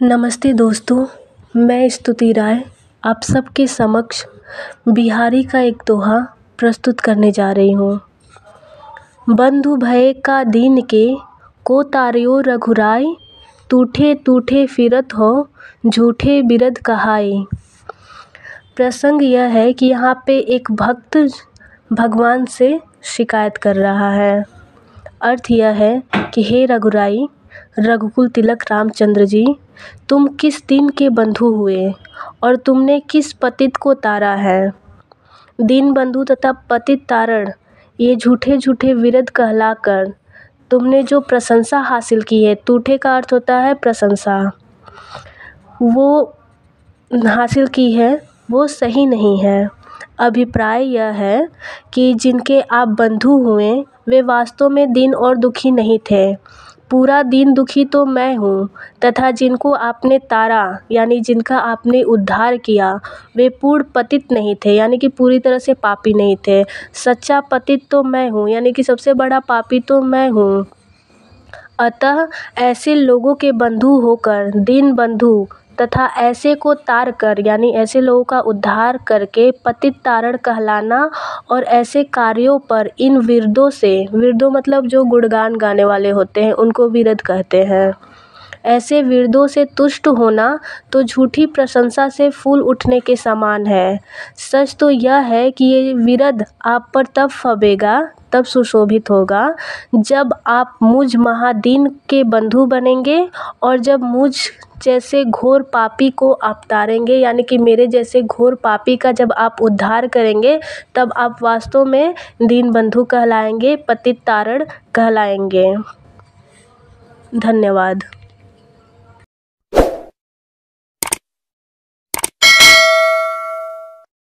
नमस्ते दोस्तों, मैं स्तुति राय आप सबके समक्ष बिहारी का एक दोहा प्रस्तुत करने जा रही हूँ। बंधु भय का दीन के को तार्यो रघुराय टूठे टूठे फिरत हो, झूठे बिरद कहाई प्रसंग यह है कि यहाँ पे एक भक्त भगवान से शिकायत कर रहा है। अर्थ यह है कि हे रघुराई रघुकुल तिलक, रामचंद्र जी, तुम किस दिन के बंधु हुए और तुमने किस पतित को तारा है? दीन बंधु तथा पतित तारण, ये झूठे झूठे विरध कहलाकर तुमने जो प्रशंसा हासिल की है टूठे का अर्थ होता है प्रशंसा। वो हासिल की है, वो सही नहीं है। अभिप्राय यह है कि जिनके आप बंधु हुए, वे वास्तव में दीन और दुखी नहीं थे। पूरा दिन दुखी तो मैं हूँ, तथा जिनको आपने तारा, यानी जिनका आपने उद्धार किया, वे पूर्ण पतित नहीं थे, यानी कि पूरी तरह से पापी नहीं थे। सच्चा पतित तो मैं हूँ, यानी कि सबसे बड़ा पापी तो मैं हूँ। अतः ऐसे लोगों के बंधु होकर दीन बंधु तथा ऐसे को तार कर, यानी ऐसे लोगों का उद्धार करके पतित तारण कहलाना और ऐसे कार्यों पर इन विरदों से, विरदों मतलब जो गुणगान गाने वाले होते हैं, उनको विरद कहते हैं। ऐसे विरदों से तुष्ट होना तो झूठी प्रशंसा से फूल उठने के समान है। सच तो यह है कि ये विरद आप पर तब फबेगा, तब सुशोभित होगा, जब आप मुझ महादीन के बंधु बनेंगे और जब मुझ जैसे घोर पापी को आप तारेंगे, यानी कि मेरे जैसे घोर पापी का जब आप उद्धार करेंगे, तब आप वास्तव में दीन बंधु कहलाएँगे, पतित तारण कहलाएँगे। धन्यवाद।